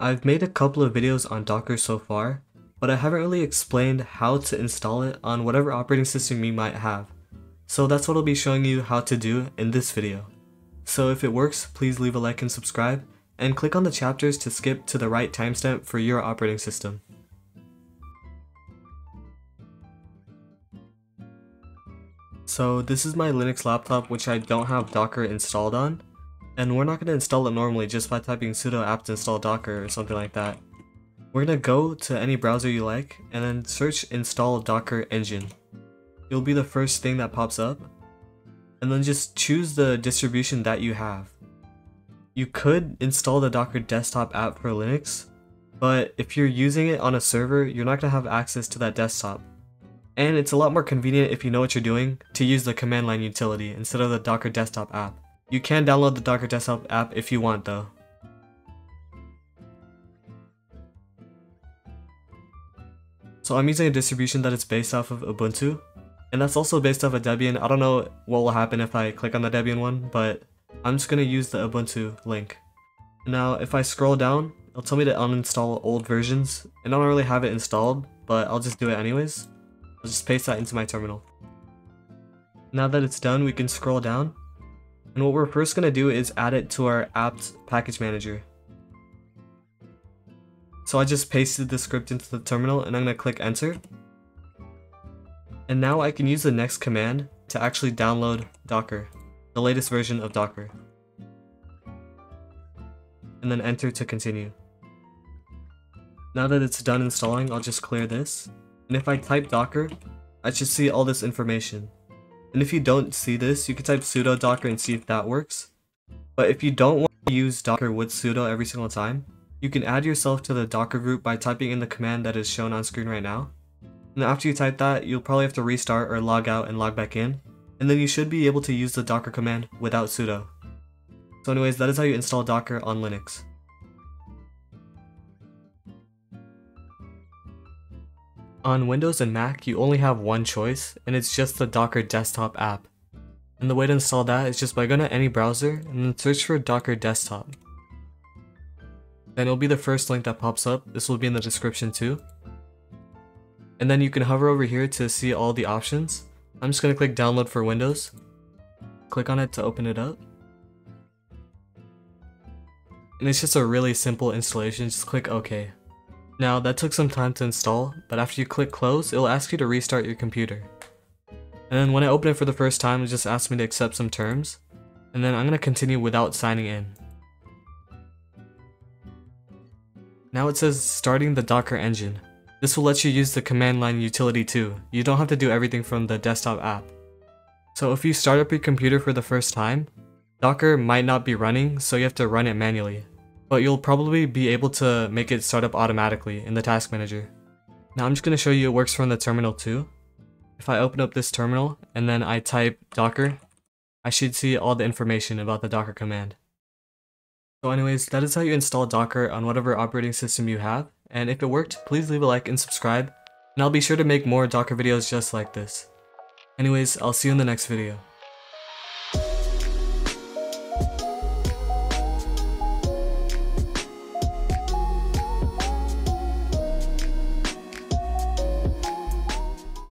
I've made a couple of videos on Docker so far, but I haven't really explained how to install it on whatever operating system you might have. So that's what I'll be showing you how to do in this video. So if it works, please leave a like and subscribe, and click on the chapters to skip to the right timestamp for your operating system. So this is my Linux laptop which I don't have Docker installed on, and we're not going to install it normally just by typing sudo apt install docker or something like that. We're going to go to any browser you like, and then search install docker engine. It'll be the first thing that pops up, and then just choose the distribution that you have. You could install the Docker desktop app for Linux, but if you're using it on a server, you're not going to have access to that desktop. And it's a lot more convenient if you know what you're doing to use the command line utility instead of the Docker desktop app. You can download the Docker desktop app if you want though. So I'm using a distribution that is based off of Ubuntu, and that's also based off of Debian. I don't know what will happen if I click on the Debian one, but I'm just going to use the Ubuntu link. Now if I scroll down, it'll tell me to uninstall old versions, and I don't really have it installed, but I'll just do it anyways. I'll just paste that into my terminal. Now that it's done, we can scroll down, and what we're first going to do is add it to our apt package manager. So I just pasted the script into the terminal and I'm going to click enter. And now I can use the next command to actually download Docker, the latest version of Docker. And then enter to continue. Now that it's done installing, I'll just clear this. And if I type Docker, I should see all this information. And if you don't see this, you can type sudo docker and see if that works. But if you don't want to use docker with sudo every single time, you can add yourself to the docker group by typing in the command that is shown on screen right now. And after you type that, you'll probably have to restart or log out and log back in. And then you should be able to use the docker command without sudo. So anyways, that is how you install docker on Linux. On Windows and Mac, you only have one choice, and it's just the Docker desktop app. And the way to install that is just by going to any browser and then search for Docker desktop. Then it'll be the first link that pops up, this will be in the description too. And then you can hover over here to see all the options. I'm just going to click download for Windows. Click on it to open it up. And it's just a really simple installation, just click OK. Now that took some time to install, but after you click close, it'll ask you to restart your computer. And then when I open it for the first time, it just asks me to accept some terms. And then I'm going to continue without signing in. Now it says starting the Docker engine. This will let you use the command line utility too. You don't have to do everything from the desktop app. So if you start up your computer for the first time, Docker might not be running, so you have to run it manually but you'll probably be able to make it start up automatically in the task manager. Now I'm just going to show you it works from the terminal too. If I open up this terminal and then I type docker, I should see all the information about the docker command. So anyways, that is how you install docker on whatever operating system you have, and if it worked, please leave a like and subscribe, and I'll be sure to make more docker videos just like this. Anyways, I'll see you in the next video.